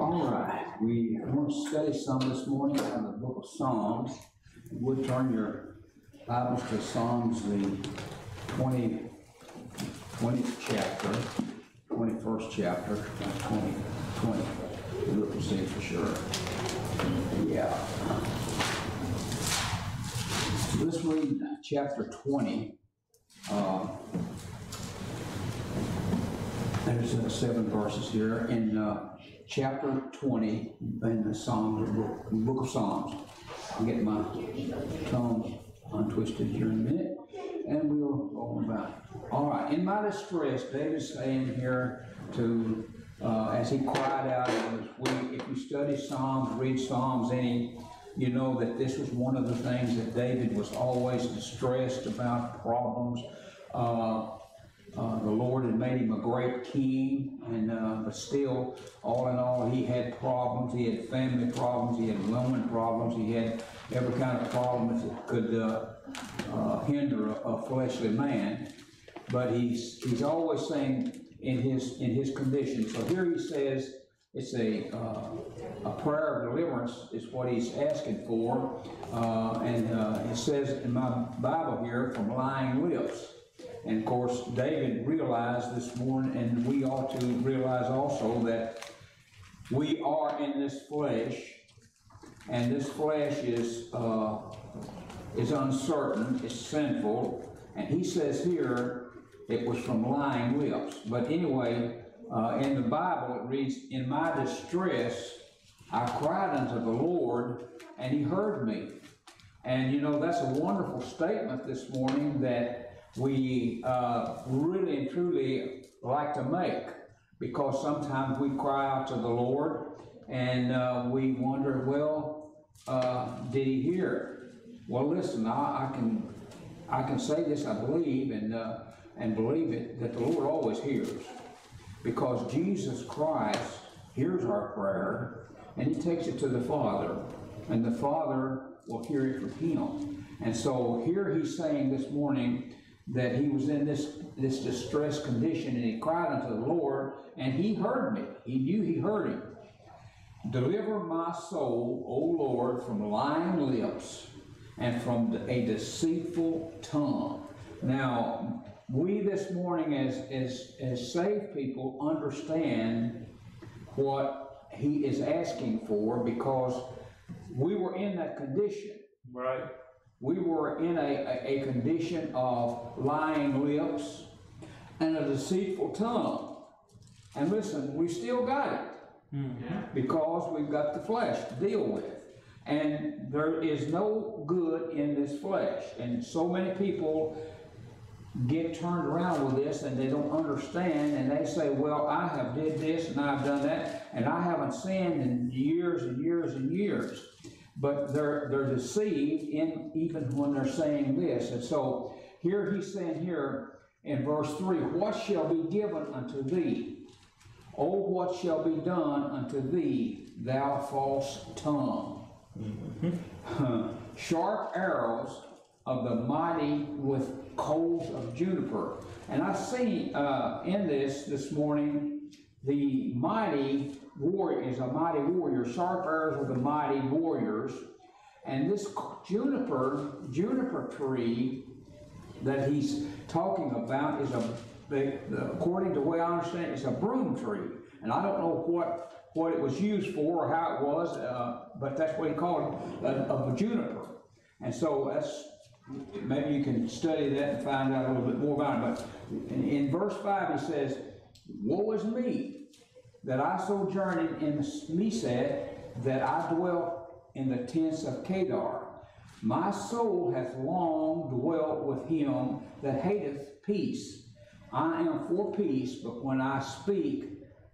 All right, we want to study some this morning out of the book of Psalms. Would turn your Bibles to Psalms, the 20, 20th chapter, 21st chapter, not 20, 20. Look and see for sure. Yeah. Let's read chapter 20. Uh, There's uh, seven verses here in uh, chapter 20 in the Psalms, the book, the book of Psalms. I'll get my tongue untwisted here in a minute, and we'll go about. All right, in my distress, David's saying here to, uh, as he cried out, we, if you study Psalms, read Psalms, any, you know that this was one of the things that David was always distressed about, problems. Uh, uh, the Lord had made him a great king, and uh, but still, all in all, he had problems. He had family problems. He had women problems. He had every kind of problem that could uh, uh, hinder a, a fleshly man. But he's he's always saying in his in his condition. So here he says it's a uh, a prayer of deliverance is what he's asking for, uh, and it says in my Bible here from lying lips. And of course, David realized this morning, and we ought to realize also that we are in this flesh, and this flesh is uh, is uncertain, it's sinful, and he says here it was from lying lips. But anyway, uh, in the Bible it reads, "In my distress I cried unto the Lord, and He heard me." And you know that's a wonderful statement this morning that we uh, really and truly like to make because sometimes we cry out to the Lord and uh, we wonder, well, uh, did He hear? Well, listen, I, I can I can say this, I believe, and uh, and believe it that the Lord always hears because Jesus Christ hears our prayer and He takes it to the Father, and the Father will hear it from Him. And so here He's saying this morning that he was in this, this distressed condition and he cried unto the Lord and he heard me. He knew he heard him. Deliver my soul, O Lord, from lying lips and from a deceitful tongue. Now, we this morning as, as, as saved people understand what he is asking for because we were in that condition. Right. We were in a, a, condition of lying lips and a deceitful tongue. And listen, we still got it mm-hmm. because we've got the flesh to deal with. And there is no good in this flesh. And so many people get turned around with this and they don't understand and they say, well, I have did this and I've done that and I haven't sinned in years and years and years. But they're, they're deceived in even when they're saying this. And so here he's saying here in verse 3, what shall be given unto thee? Oh, what shall be done unto thee, thou false tongue? Sharp arrows of the mighty with coals of juniper. And I see uh, in this this morning the mighty warrior is a mighty warrior. Sharp arrows of the mighty warriors. And this juniper juniper tree that he's talking about is a according to the way I understand it, it's a broom tree. And I don't know what what it was used for or how it was, uh, but that's what he called it, a, a juniper. And so that's maybe you can study that and find out a little bit more about it. But in, in verse 5, he says, Woe is me that I sojourned in Mesech, that I dwelt in the tents of Kedar. My soul hath long dwelt with him that hateth peace. I am for peace, but when I speak,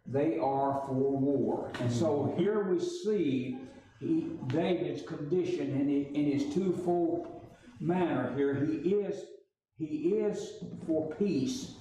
they are for war. And so mm-hmm. here we see he, David's condition in, in his twofold manner here. He is he is for peace,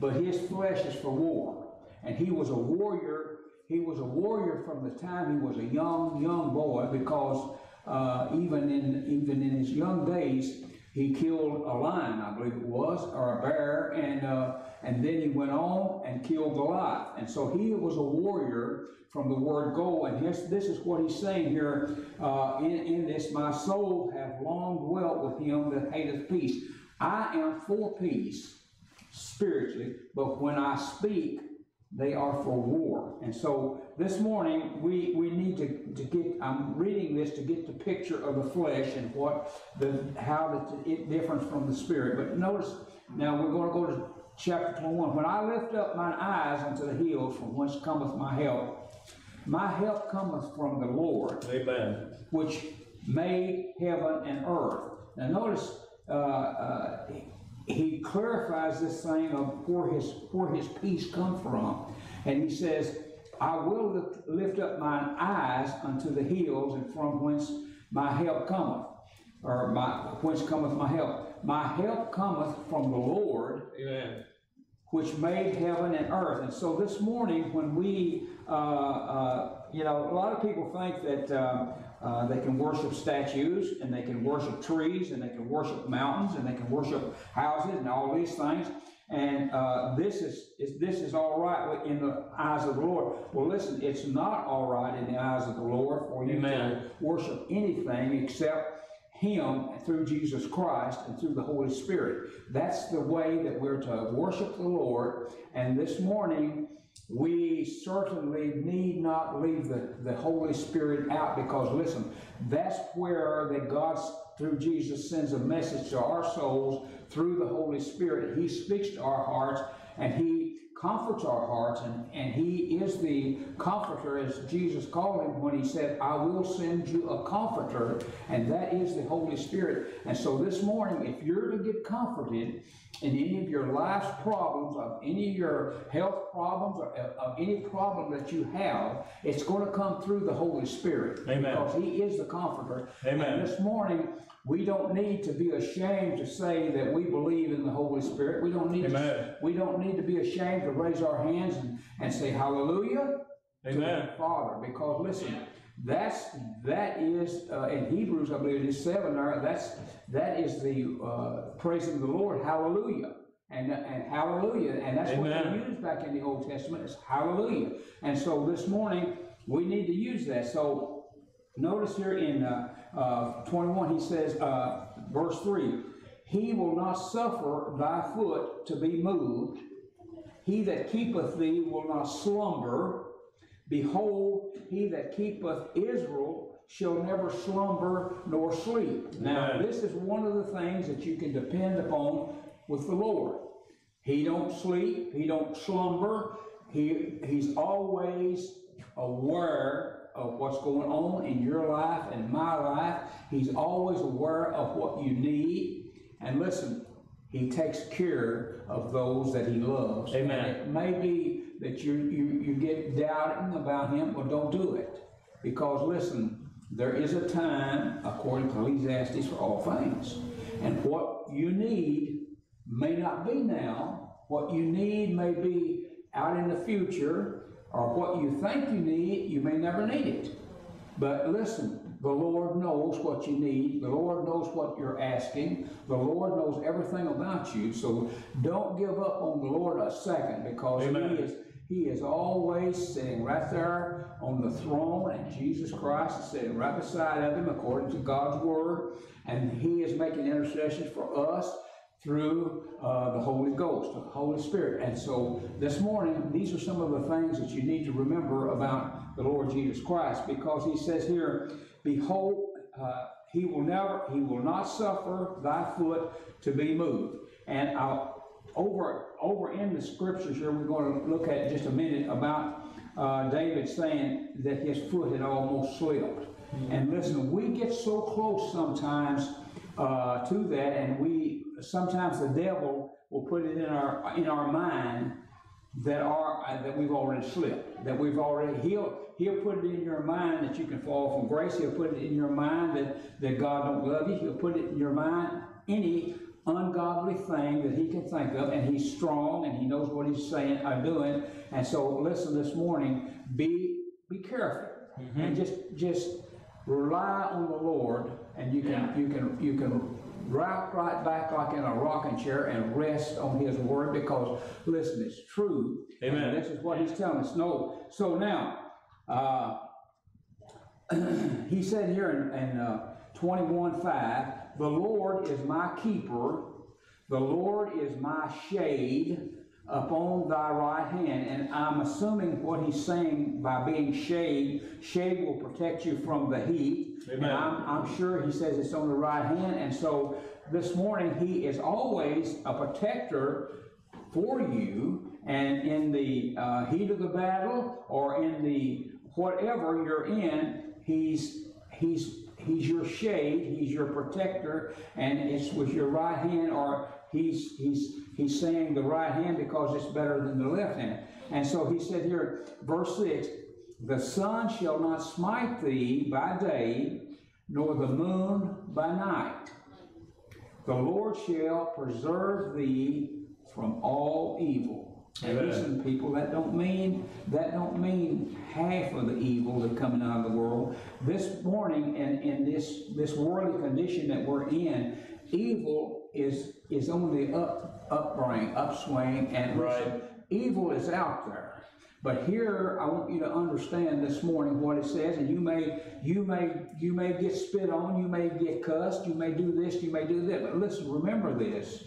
but his flesh is for war. And he was a warrior. He was a warrior from the time he was a young young boy, because uh, even in even in his young days, he killed a lion, I believe it was, or a bear, and uh, And then he went on and killed Goliath. And so he was a warrior from the word go. And his, this is what he's saying here uh, in, in this My soul hath long dwelt with him that hateth peace. I am for peace spiritually, but when I speak, they are for war. And so this morning, we, we need to, to get, I'm reading this to get the picture of the flesh and what the, how it differs from the spirit. But notice, now we're going to go to chapter 21. When I lift up mine eyes unto the hills from whence cometh my help, my help cometh from the Lord, Amen. which made heaven and earth. Now notice, uh, uh, he clarifies this thing of where his where his peace come from, and he says, "I will lift, up mine eyes unto the hills, and from whence my help cometh, or my whence cometh my help. My help cometh from the Lord, Amen. which made heaven and earth." And so this morning, when we, uh, uh, you know, a lot of people think that. Um, uh, they can worship statues and they can worship trees and they can worship mountains and they can worship houses and all these things. And uh, this is, is this is all right in the eyes of the Lord. Well, listen, it's not all right in the eyes of the Lord for you Amen. to worship anything except Him through Jesus Christ and through the Holy Spirit. That's the way that we're to worship the Lord. And this morning, we certainly need not leave the, the Holy Spirit out because, listen, that's where that God, through Jesus, sends a message to our souls through the Holy Spirit. He speaks to our hearts and He comforts our hearts, and, and He is the comforter, as Jesus called Him when He said, I will send you a comforter, and that is the Holy Spirit. And so this morning, if you're to get comforted, in any of your life's problems, of any of your health problems, or of of any problem that you have, it's going to come through the Holy Spirit. Amen. Because He is the comforter. Amen. And this morning, we don't need to be ashamed to say that we believe in the Holy Spirit. We don't need Amen. to, we don't need to be ashamed to raise our hands and, and say hallelujah to Amen. the Father. Because listen, that's that is uh, in Hebrews, I believe it is seven. There, that's that is the uh, praising the Lord, hallelujah, and and hallelujah, and that's what Amen. they used back in the Old Testament is hallelujah. And so this morning we need to use that. So notice here in uh, uh, 21, he says, uh, verse 3 He will not suffer thy foot to be moved, he that keepeth thee will not slumber. Behold, he that keepeth Israel shall never slumber nor sleep. Now, this is one of the things that you can depend upon with the Lord. He don't sleep, he don't slumber. He he's always aware of what's going on in your life and my life. He's always aware of what you need. And listen, he takes care of those that he loves. Amen. And it may be that you, you, you get doubting about him, well, don't do it. Because listen, there is a time, according to Ecclesiastes, for all things. And what you need may not be now. What you need may be out in the future, or what you think you need, you may never need it. But listen, the Lord knows what you need. The Lord knows what you're asking. The Lord knows everything about you. So don't give up on the Lord a second because Amen. He is He is always sitting right there on the throne, and Jesus Christ is sitting right beside of Him according to God's word, and He is making intercessions for us through uh, the Holy Ghost, the Holy Spirit. And so this morning, these are some of the things that you need to remember about the Lord Jesus Christ, because He says here, "Behold, uh, He will never, He will not suffer thy foot to be moved." And I'll, over over in the scriptures here, we're going to look at just a minute about uh, David saying that his foot had almost slipped. And listen, we get so close sometimes uh, to that, and we sometimes the devil will put it in our in our mind that are uh, that we've already slipped, that we've already he'll he'll put it in your mind that you can fall from grace. He'll put it in your mind that that God don't love you. He'll put it in your mind any ungodly thing that he can think of, and he's strong and he knows what he's saying or doing. And so, listen this morning, be be careful and just just rely on the Lord, and you can you can you can rock right back like in a rocking chair and rest on his word because, listen, it's true. Amen. And this is what he's telling us. No, so now, uh, he said here in, in uh, 21 5, the Lord is my keeper, the Lord is my shade upon thy right hand. And I'm assuming what he's saying by being shade, shade will protect you from the heat. Amen. And I'm, I'm sure he says it's on the right hand. And so this morning, he is always a protector for you. And in the uh, heat of the battle or in the whatever you're in, he's, he's, he's your shade, he's your protector, and it's with your right hand or he's, he's, he's saying the right hand because it's better than the left hand. And so he said here, verse 6, the sun shall not smite thee by day, nor the moon by night. The Lord shall preserve thee from all evil. And listen, people, that don't mean that don't mean half of the evil that's coming out of the world. This morning, in, in this this worldly condition that we're in, evil is is on the up upbring, upswing, and Right. evil is out there. But here, I want you to understand this morning what it says, and you may, you may, you may get spit on, you may get cussed, you may do this, you may do that. But listen, remember this.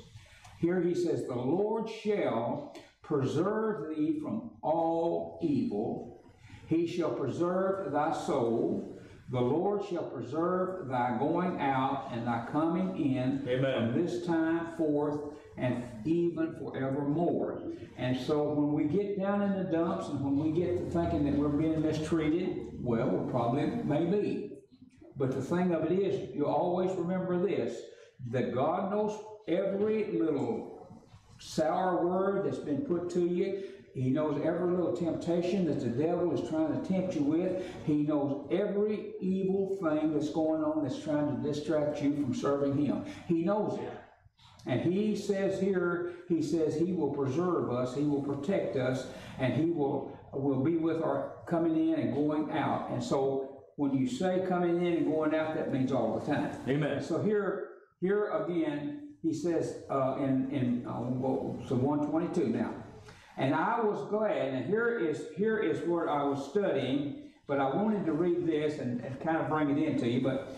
Here he says, "The Lord shall preserve thee from all evil; He shall preserve thy soul." The Lord shall preserve thy going out and thy coming in Amen. from this time forth and even forevermore. And so when we get down in the dumps and when we get to thinking that we're being mistreated, well, we probably may be. But the thing of it is, you always remember this that God knows every little sour word that's been put to you. He knows every little temptation that the devil is trying to tempt you with. He knows every evil thing that's going on that's trying to distract you from serving Him. He knows it. And he says here, he says he will preserve us, he will protect us, and he will will be with our coming in and going out. And so when you say coming in and going out, that means all the time. Amen. So here, here again, he says uh, in in uh, so 122 now, and I was glad. And here is here is what I was studying, but I wanted to read this and, and kind of bring it into you. But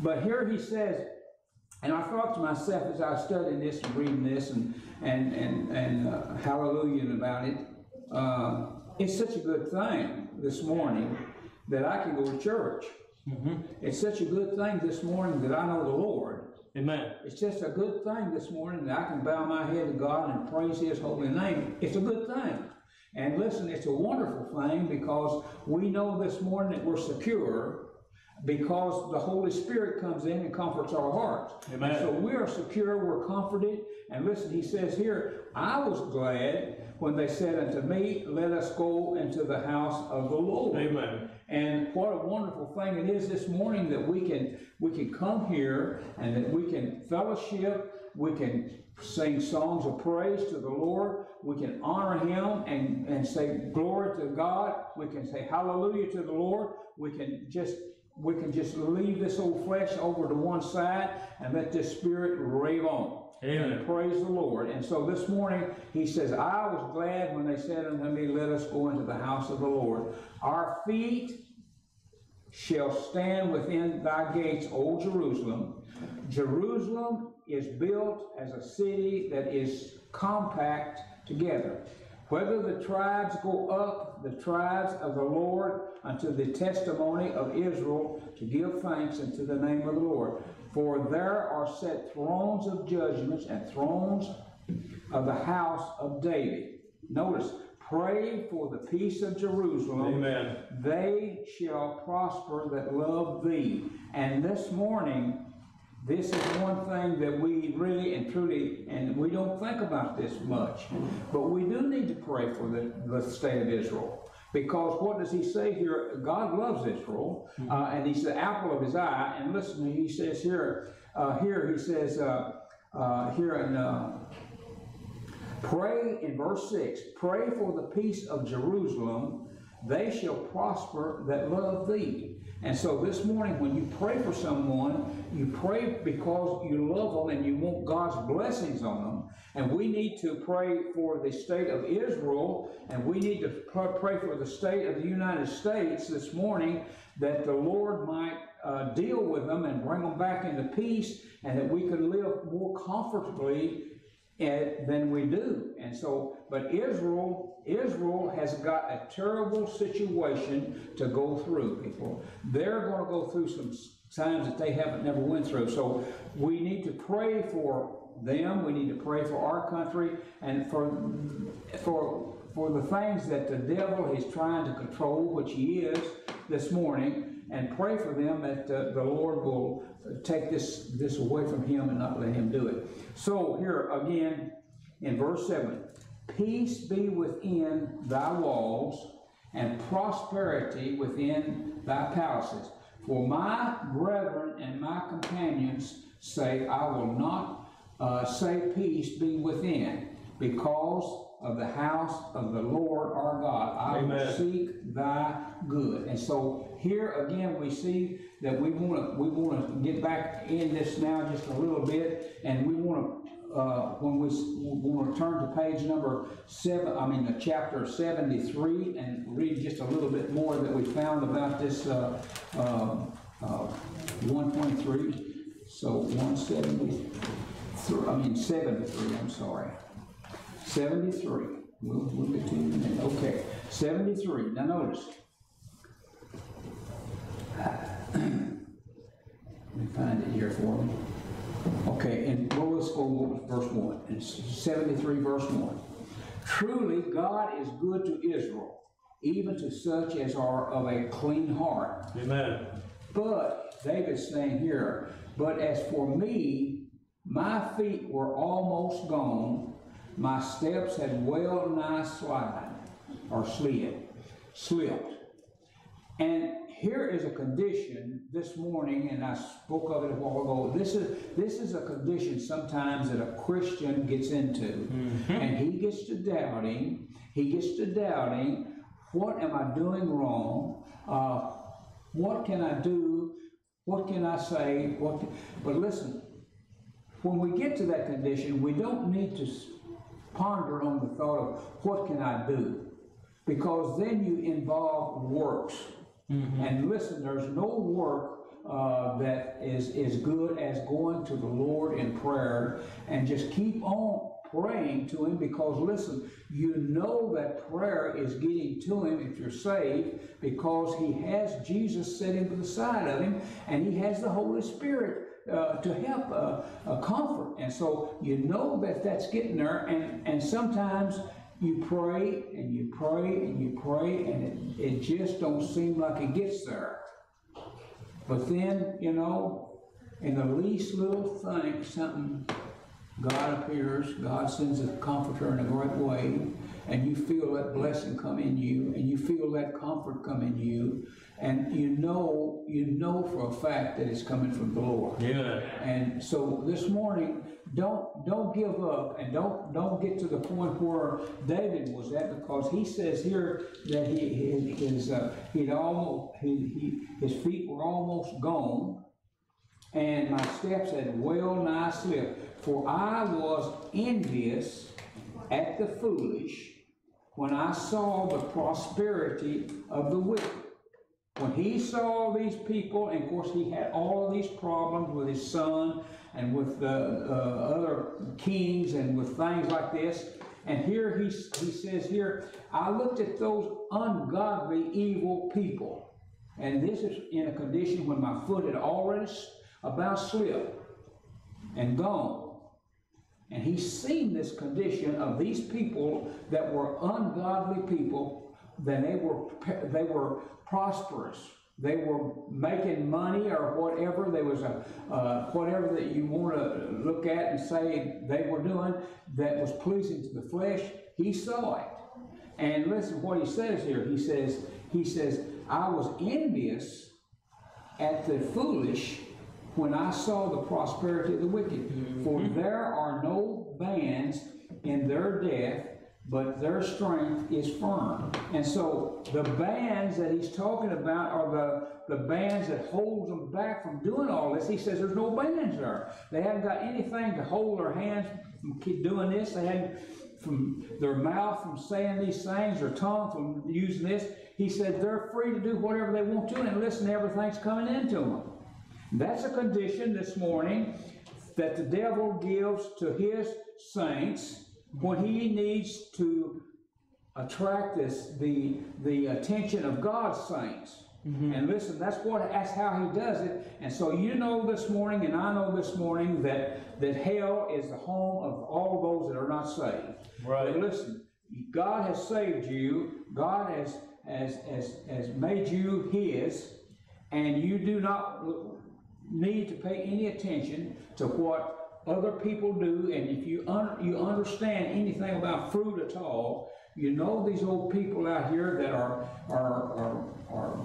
but here he says, and I thought to myself as I was studying this and reading this and and and and uh, hallelujah about it, uh, it's such a good thing this morning that I can go to church. It's such a good thing this morning that I know the Lord. Amen. It's just a good thing this morning that I can bow my head to God and praise His holy name. It's a good thing. And listen, it's a wonderful thing because we know this morning that we're secure because the Holy Spirit comes in and comforts our hearts. Amen. So we are secure, we're comforted. And listen, he says here, I was glad when they said unto me, Let us go into the house of the Lord. Amen. And what a wonderful thing it is this morning that we can we can come here and that we can fellowship, we can sing songs of praise to the Lord, we can honor him and, and say glory to God, we can say hallelujah to the Lord, we can just we can just leave this old flesh over to one side and let this spirit rave on. Amen. And praise the Lord. And so this morning he says, I was glad when they said unto me, Let us go into the house of the Lord. Our feet shall stand within thy gates, O Jerusalem. Jerusalem is built as a city that is compact together. Whether the tribes go up, the tribes of the Lord, unto the testimony of Israel, to give thanks unto the name of the Lord. For there are set thrones of judgments and thrones of the house of David. Notice, pray for the peace of Jerusalem. Amen. They shall prosper that love thee. And this morning, this is one thing that we really and truly, and we don't think about this much, but we do need to pray for the, the state of Israel. Because what does he say here? God loves Israel, uh, and he's the apple of his eye. And listen, he says here, uh, here he says, uh, uh, here in uh, Pray in verse 6 pray for the peace of Jerusalem. they shall prosper that love thee. And so this morning, when you pray for someone, you pray because you love them and you want God's blessings on them. And we need to pray for the state of Israel, and we need to pray for the state of the United States this morning that the Lord might uh, deal with them and bring them back into peace, and that we could live more comfortably than we do. And so, but Israel, Israel has got a terrible situation to go through, people. They're going to go through some times that they haven't never went through. So we need to pray for them. We need to pray for our country and for for for the things that the devil is trying to control, which he is this morning, and pray for them that uh, the Lord will take this this away from him and not let him do it. So here again in verse seven, peace be within thy walls and prosperity within thy palaces. For my brethren and my companions say, I will not uh, say peace be within because of the house of the Lord our God. I Amen. will seek thy good. And so here again we see that we want to we want to get back in this now just a little bit, and we want to. Uh, when we, want to turn to page number seven, I mean the chapter 73, and read just a little bit more that we found about this uh, uh, uh 123. So 170. I mean 73, I'm sorry. 73. We'll, we'll. Okay, 73. Now notice. Let me find it here for me. Okay, and well, let's go verse 1. It's 73, verse 1. Truly, God is good to Israel, even to such as are of a clean heart. Amen. But, David's saying here, but as for me, my feet were almost gone. My steps had well nigh slid or slid, slipped. And here is a condition this morning, and I spoke of it a while ago. This is this is a condition sometimes that a Christian gets into, mm-hmm. and he gets to doubting. He gets to doubting. What am I doing wrong? Uh, what can I do? What can I say? What? But listen, when we get to that condition, we don't need to ponder on the thought of what can I do? Because then you involve works. Mm-hmm. And listen, there's no work uh, that is as good as going to the Lord in prayer and just keep on praying to Him because listen, you know that prayer is getting to Him if you're saved because He has Jesus sitting to the side of Him and He has the Holy Spirit uh, to help uh, comfort. And so you know that that's getting there, and, and sometimes you pray and you pray and you pray, and it, it just don't seem like it gets there. But then, you know, in the least little thing, something, God appears, God sends a comforter in a great way, and you feel that blessing come in you, and you feel that comfort come in you, and you know you know for a fact that it's coming from the Lord. Yeah. And so this morning, don't don't give up and don't don't get to the point where David was at because he says here that he his uh, he'd almost he, he his feet were almost gone and my steps had well nigh slipped for I was envious at the foolish when I saw the prosperity of the wicked when he saw these people, and of course he had all of these problems with his son and with the uh, other kings and with things like this, and here he, he says here, I looked at those ungodly, evil people. And this is in a condition when my foot had already about slipped and gone. And he's seen this condition of these people that were ungodly people, then they were they were prosperous. They were making money or whatever. There was a uh, whatever that you want to look at and say they were doing that was pleasing to the flesh. He saw it, and listen what he says here. He says he says I was envious at the foolish when I saw the prosperity of the wicked. Mm-hmm. For there are no bands in their death, but their strength is firm. And so the bands that he's talking about are the, the bands that holds them back from doing all this. He says there's no bands there. They haven't got anything to hold their hands from keep doing this. They hadn't from their mouth from saying these things, their tongue from using this. He said they're free to do whatever they want to, and listen, everything's coming into them. That's a condition this morning that the devil gives to his saints when he needs to attract this the the attention of God's saints. Mm-hmm. And listen, that's what that's how he does it. And so you know this morning, and I know this morning that that hell is the home of all those that are not saved. Right. But listen, God has saved you. God has has has, has made you His, and you do not need to pay any attention to what other people do. And if you un- you understand anything about fruit at all, you know these old people out here that are are are, are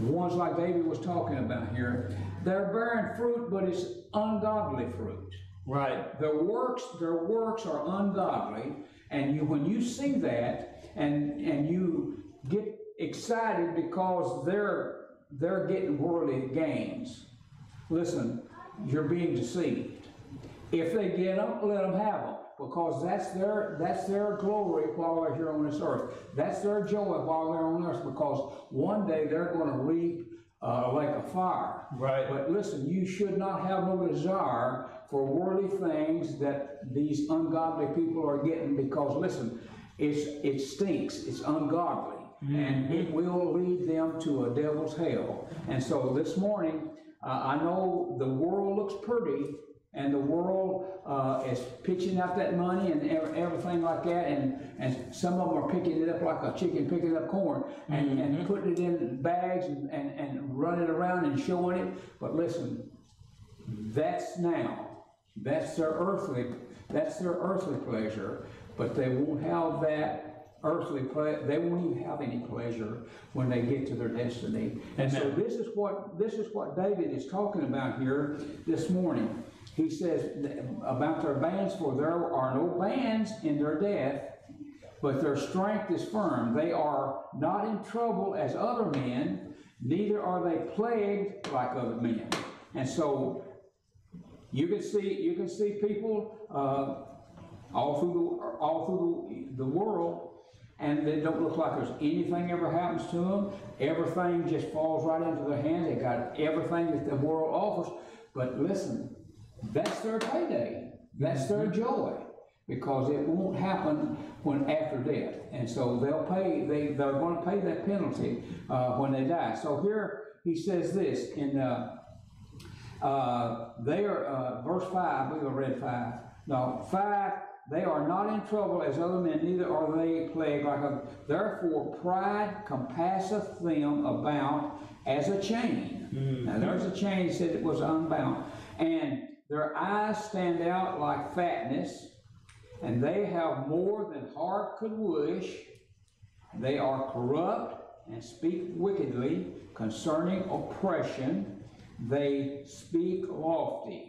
ones like David was talking about here. They're bearing fruit, but it's ungodly fruit. Right. Their works, their works are ungodly, and you, when you see that, and and you get excited because they're they're getting worldly gains. Listen, you're being deceived. If they get them, let them have them, because that's their that's their glory while they're here on this earth. That's their joy while they're on earth, because one day they're going to reap uh, like a fire. Right. But listen, you should not have no desire for worldly things that these ungodly people are getting because listen, it's it stinks, it's ungodly, and it will lead them to a devil's hell. And so this morning, uh, I know the world looks pretty. And the world uh, is pitching out that money and ev- everything like that, and, and some of them are picking it up like a chicken picking up corn and, and putting it in bags and, and, and running around and showing it. But listen, that's now. That's their earthly. That's their earthly pleasure. But they won't have that earthly. Ple- they won't even have any pleasure when they get to their destiny. And so this is what this is what David is talking about here this morning. He says about their bands, for there are no bands in their death, but their strength is firm. They are not in trouble as other men, neither are they plagued like other men. And so you can see you can see people uh, all through the all through the, the world, and they don't look like there's anything ever happens to them. Everything just falls right into their hands. They got everything that the world offers. But listen, that's their payday. That's their joy. Because it won't happen when after death, and so they'll pay. They they're going to pay that penalty uh, when they die. So here he says this in uh, uh, they are, uh, verse 5, I believe I read 5. No, 5, they are not in trouble as other men, neither are they plagued like other. Therefore, pride compasseth them about as a chain. Mm-hmm. Now, there's a chain, he said it was unbound. And their eyes stand out like fatness, and they have more than heart could wish. They are corrupt and speak wickedly concerning oppression. They speak lofty.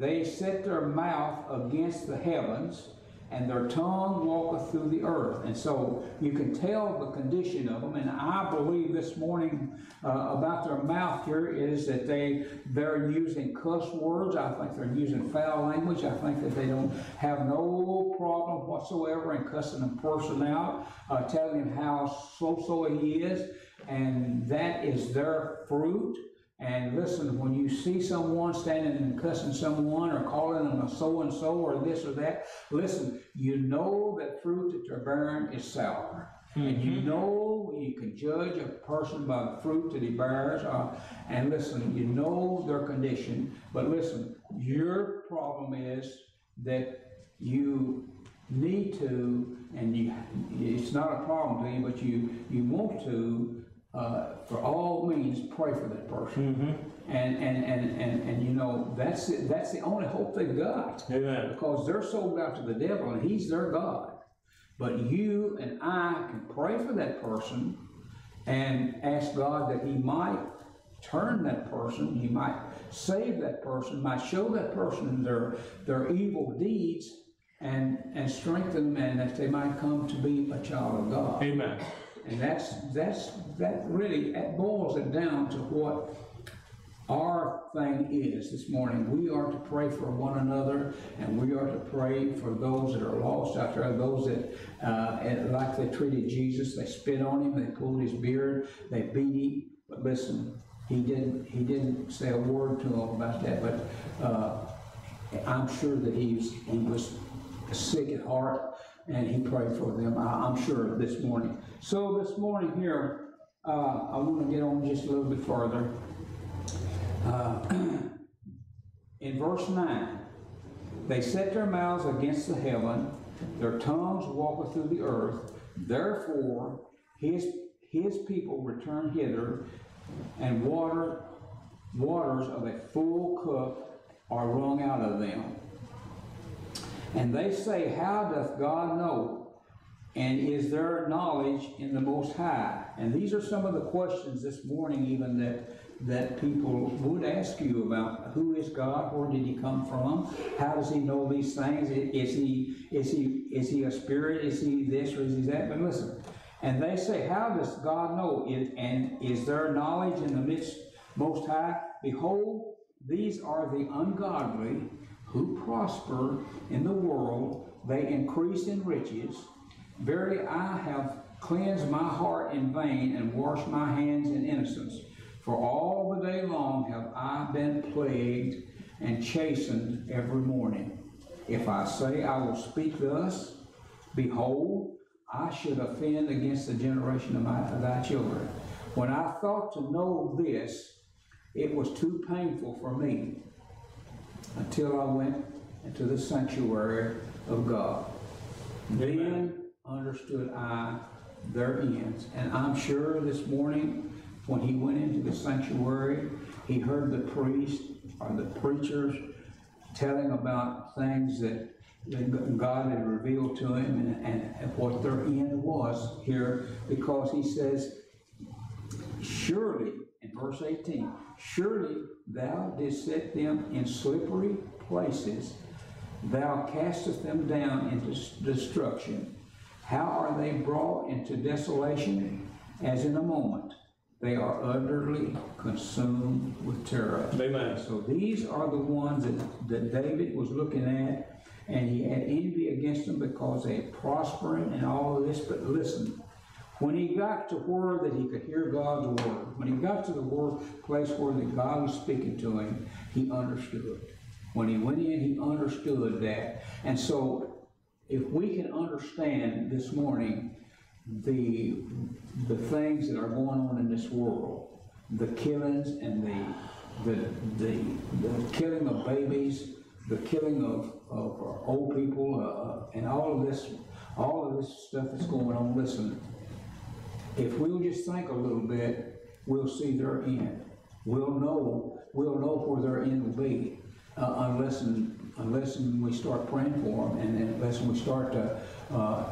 They set their mouth against the heavens, and their tongue walketh through the earth. And so you can tell the condition of them. And I believe this morning uh, about their mouth here is that they they're using cuss words. I think they're using foul language. I think that they don't have no problem whatsoever in cussing a person out, uh, telling him how so-so he is, and that is their fruit. And listen, when you see someone standing and cussing someone or calling them a so and so or this or that, listen, you know that fruit that they're bearing is sour. And you know you can judge a person by the fruit that he bears. Uh, and listen, you know their condition. But listen, your problem is that you need to, and you, it's not a problem to you, but you, you want to, uh, for all means, pray for that person. And, and, and, and, and you know, that's, it- that's the only hope they've got. Amen. Because they're sold out to the devil and he's their God. But you and I can pray for that person and ask God that he might turn that person, he might save that person, might show that person their, their evil deeds and, and strengthen them, and that they might come to be a child of God. Amen. And that's, that's, that really, boils it down to what our thing is this morning. We are to pray for one another, and we are to pray for those that are lost out there, those that, uh, like they treated Jesus, they spit on him, they pulled his beard, they beat him. But listen, he didn't, he didn't say a word to them about that, but, uh, I'm sure that he's, he was sick at heart, and he prayed for them, I, I'm sure, this morning. So this morning here, uh, I want to get on just a little bit further. Uh, in verse 9, they set their mouths against the heaven, their tongues walketh through the earth. Therefore, his, his people return hither, and water, waters of a full cup are wrung out of them. And they say, How doth God know? And is there knowledge in the Most High? And these are some of the questions this morning, even that that people would ask you about who is God, where did He come from, how does He know these things? Is He is He is He a spirit? Is He this or is He that? But listen, and they say, How does God know? It, and is there knowledge in the midst Most High? Behold, these are the ungodly who prosper in the world; they increase in riches. Verily, I have cleansed my heart in vain and washed my hands in innocence. For all the day long have I been plagued and chastened every morning. If I say I will speak thus, behold, I should offend against the generation of, my, of thy children. When I thought to know this, it was too painful for me until I went into the sanctuary of God. Then understood I their ends. And I'm sure this morning, when he went into the sanctuary, he heard the priest or the preachers telling about things that, that God had revealed to him and, and, and what their end was here, because he says, Surely, in verse 18, surely thou didst set them in slippery places, thou castest them down into destruction. How are they brought into desolation? As in a moment, they are utterly consumed with terror. Amen. So these are the ones that, that David was looking at, and he had envy against them because they are prospering and all of this. But listen, when he got to where that he could hear God's word, when he got to the word place where that God was speaking to him, he understood. When he went in, he understood that. And so if we can understand this morning the, the things that are going on in this world, the killings and the, the, the, the killing of babies, the killing of, of old people, uh, and all of this, all of this stuff that's going on, listen, if we'll just think a little bit, we'll see their end. We'll know, we'll know where their end will be, uh, unless and unless we start praying for them and unless we start to, uh,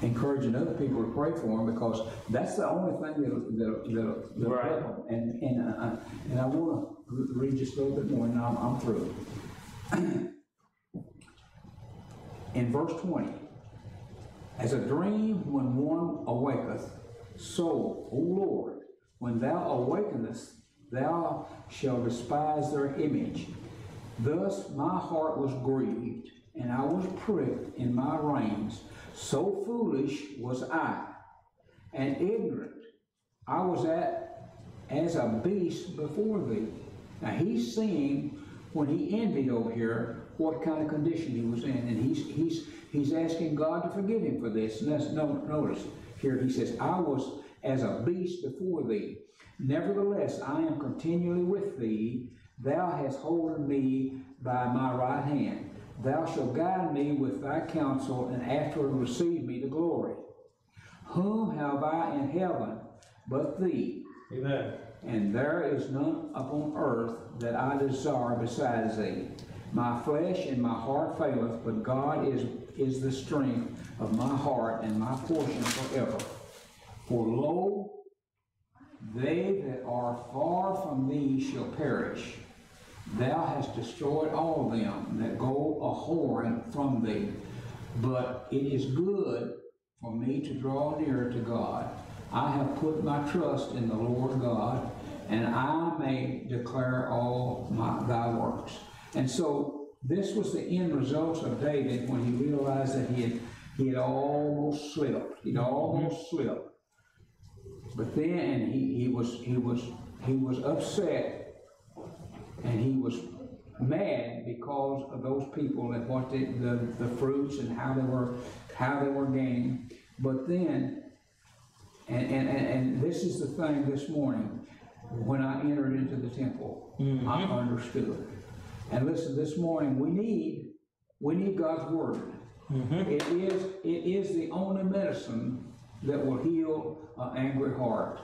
encouraging other people to pray for them because that's the only thing that'll, that'll, that'll, that'll Right. help them. And, and, uh, and I want to read just a little bit more and I'm, I'm through. In verse 20, as a dream when one awaketh, so, O Lord, when thou awakenest, thou shalt despise their image. Thus my heart was grieved, and I was pricked in my reins. So foolish was I, and ignorant. I was at as a beast before thee. Now he's seeing when he envied over here what kind of condition he was in, and he's he's he's asking God to forgive him for this. And that's no notice here he says, I was as a beast before thee. Nevertheless, I am continually with thee. Thou hast holden me by my right hand. Thou shalt guide me with thy counsel, and afterward receive me to glory. Whom have I in heaven but thee? Amen. and there is none upon earth that I desire besides thee. My flesh and my heart faileth, but God is, is the strength of my heart and my portion forever. For lo, they that are far from thee shall perish. Thou hast destroyed all them that go a whoring from thee. But it is good for me to draw near to God. I have put my trust in the Lord God, and I may declare all my thy works. And so this was the end result of David when he realized that he had he had almost slipped. He'd almost slipped. But then he, he was he was he was upset and he was mad because of those people and what they, the the fruits and how they were how they were gaining. But then and, and, and, and this is the thing this morning, when I entered into the temple, I mm-hmm. understood. And listen, this morning, we need, we need God's word. It is, it is the only medicine that will heal an angry heart.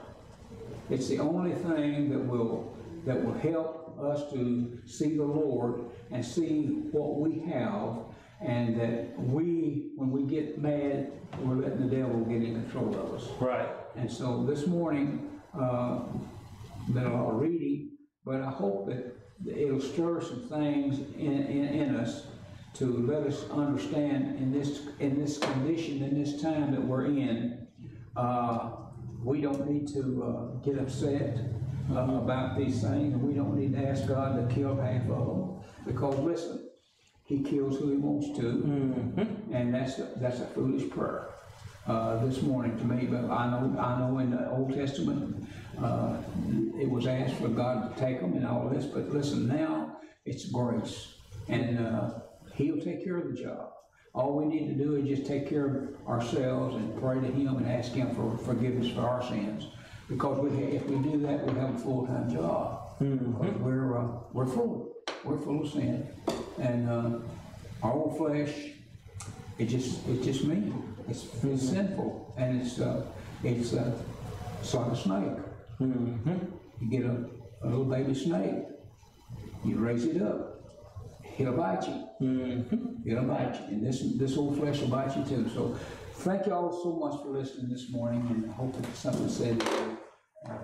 It's the only thing that will, that will help us to see the Lord and see what we have, and that we, when we get mad, we're letting the devil get in control of us. Right. And so this morning, uh, been a lot of reading, but I hope that it'll stir some things in, in, in us to let us understand in this, in this condition, in this time that we're in, uh, we don't need to, uh, get upset uh, about these things, and we don't need to ask God to kill half of them, because listen, He kills who He wants to, and that's, a- that's a foolish prayer uh, this morning to me, but I know, I know in the Old Testament, uh, it was asked for God to take them and all this, but listen, now it's grace. And, uh, He'll take care of the job. All we need to do is just take care of ourselves and pray to Him and ask Him for forgiveness for our sins. Because we, if we do that, we have a full-time job. Because we're, uh, we're full, we're full of sin. And, uh, our old flesh, it just, it's just mean. It's, it's sinful, and it's, uh, it's, uh, it's like a snake. You get a, a little baby snake, you raise it up, he'll bite you. It'll bite you, and this, this old flesh will bite you too. So, thank you all so much for listening this morning, and I hope that something said, uh,